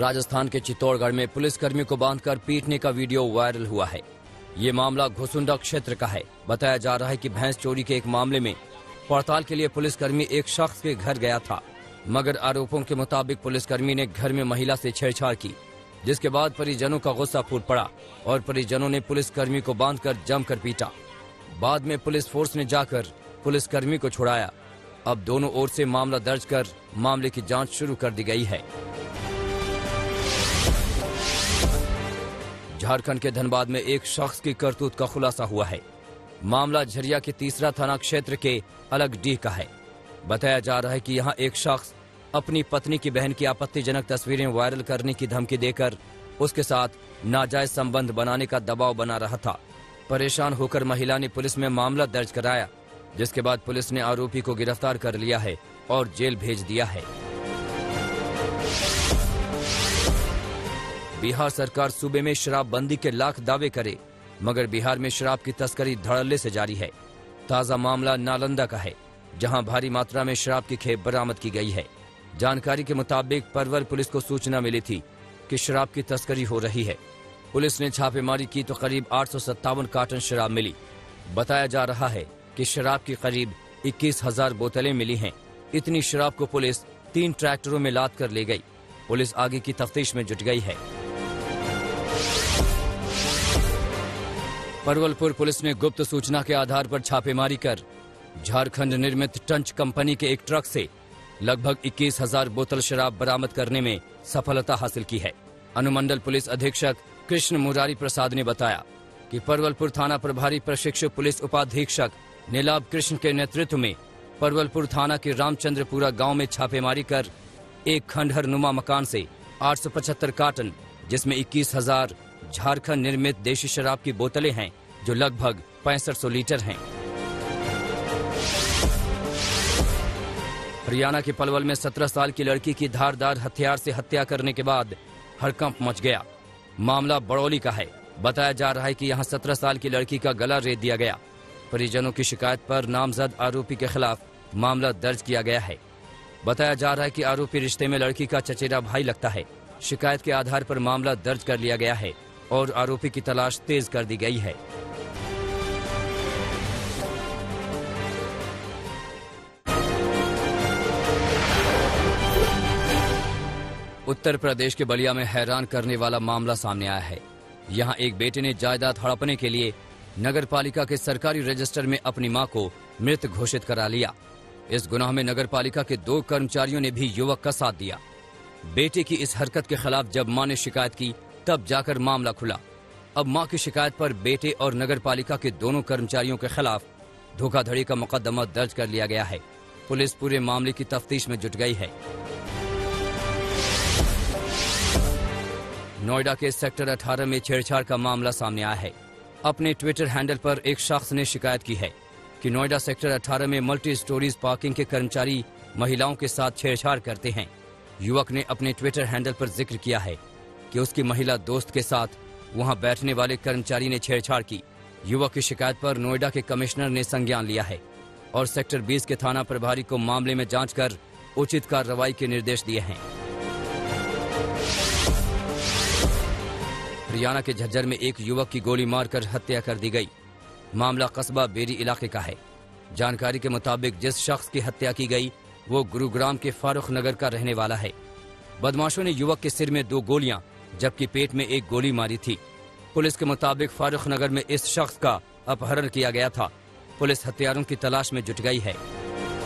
राजस्थान के चित्तौड़गढ़ में पुलिसकर्मी को बांधकर पीटने का वीडियो वायरल हुआ है। ये मामला घुसुंडा क्षेत्र का है। बताया जा रहा है कि भैंस चोरी के एक मामले में पड़ताल के लिए पुलिसकर्मी एक शख्स के घर गया था। मगर आरोपों के मुताबिक पुलिसकर्मी ने घर में महिला से छेड़छाड़ की, जिसके बाद परिजनों का गुस्सा फूट पड़ा और परिजनों ने पुलिसकर्मी को बांधकर जमकर पीटा। बाद में पुलिस फोर्स ने जाकर पुलिसकर्मी को छुड़ाया। अब दोनों ओर से मामला दर्ज कर मामले की जाँच शुरू कर दी गई है। झारखंड के धनबाद में एक शख्स की करतूत का खुलासा हुआ है। मामला झरिया के तीसरा थाना क्षेत्र के अलग डी का है। बताया जा रहा है कि यहाँ एक शख्स अपनी पत्नी की बहन की आपत्तिजनक तस्वीरें वायरल करने की धमकी देकर उसके साथ नाजायज संबंध बनाने का दबाव बना रहा था। परेशान होकर महिला ने पुलिस में मामला दर्ज कराया, जिसके बाद पुलिस ने आरोपी को गिरफ़्तार कर लिया है और जेल भेज दिया है। बिहार सरकार सूबे में शराबबंदी के लाख दावे करे, मगर बिहार में शराब की तस्करी धड़ल्ले से जारी है। ताज़ा मामला नालंदा का है, जहाँ भारी मात्रा में शराब की खेप बरामद की गई है। जानकारी के मुताबिक परवर पुलिस को सूचना मिली थी कि शराब की तस्करी हो रही है। पुलिस ने छापेमारी की तो करीब आठ सौ सत्तावन कार्टन शराब मिली। बताया जा रहा है कि शराब की करीब इक्कीस हज़ार बोतलें मिली हैं। इतनी शराब को पुलिस तीन ट्रैक्टरों में लाद कर ले गई। पुलिस आगे की तफ्तीश में जुट गई है। परवलपुर पुलिस ने गुप्त सूचना के आधार पर छापेमारी कर झारखंड निर्मित टंच कंपनी के एक ट्रक से लगभग इक्कीस हज़ार बोतल शराब बरामद करने में सफलता हासिल की है। अनुमंडल पुलिस अधीक्षक कृष्ण मुरारी प्रसाद ने बताया कि परवलपुर थाना प्रभारी प्रशिक्षु पुलिस उपाधीक्षक नीलाभ कृष्ण के नेतृत्व में परवलपुर थाना के रामचंद्रपुरा गाँव में छापेमारी कर एक खंडहर नुमा मकान से 875 कार्टन, जिसमें इक्कीस हज़ार झारखंड निर्मित देशी शराब की बोतलें हैं, जो लगभग पैंसठ लीटर हैं। हरियाणा के पलवल में 17 साल की लड़की की धारदार हथियार से हत्या करने के बाद हड़कंप मच गया। मामला बड़ौली का है। बताया जा रहा है कि यहाँ 17 साल की लड़की का गला रेत दिया गया। परिजनों की शिकायत पर नामजद आरोपी के खिलाफ मामला दर्ज किया गया है। बताया जा रहा है कि आरोपी रिश्ते में लड़की का चचेरा भाई लगता है। शिकायत के आधार पर मामला दर्ज कर लिया गया है। और आरोपी की तलाश तेज कर दी गई है। उत्तर प्रदेश के बलिया में हैरान करने वाला मामला सामने आया है। यहाँ एक बेटे ने जायदाद हड़पने के लिए नगर पालिका के सरकारी रजिस्टर में अपनी माँ को मृत घोषित करा लिया। इस गुनाह में नगर पालिका के दो कर्मचारियों ने भी युवक का साथ दिया। बेटे की इस हरकत के खिलाफ जब माँ ने शिकायत की तब जाकर मामला खुला। अब माँ की शिकायत पर बेटे और नगर पालिका के दोनों कर्मचारियों के खिलाफ धोखाधड़ी का मुकदमा दर्ज कर लिया गया है। पुलिस पूरे मामले की तफ्तीश में जुट गई है। नोएडा के सेक्टर 18 में छेड़छाड़ का मामला सामने आया है। अपने ट्विटर हैंडल पर एक शख्स ने शिकायत की है कि नोएडा सेक्टर 18 में मल्टी स्टोरीज पार्किंग के कर्मचारी महिलाओं के साथ छेड़छाड़ करते हैं। युवक ने अपने ट्विटर हैंडल पर ज़िक्र किया है। कि उसकी महिला दोस्त के साथ वहाँ बैठने वाले कर्मचारी ने छेड़छाड़ की। युवक की शिकायत पर नोएडा के कमिश्नर ने संज्ञान लिया है और सेक्टर 20 के थाना प्रभारी को मामले में जाँच कर उचित कार्रवाई के निर्देश दिए हैं। हरियाणा के झज्जर में एक युवक की गोली मारकर हत्या कर दी गई। मामला कस्बा बेरी इलाके का है। जानकारी के मुताबिक जिस शख्स की हत्या की गई, वो गुरुग्राम के फारूक नगर का रहने वाला है। बदमाशों ने युवक के सिर में दो गोलियाँ जबकि पेट में एक गोली मारी थी। पुलिस के मुताबिक फारुख नगर में इस शख्स का अपहरण किया गया था। पुलिस हथियारों की तलाश में जुट गई है।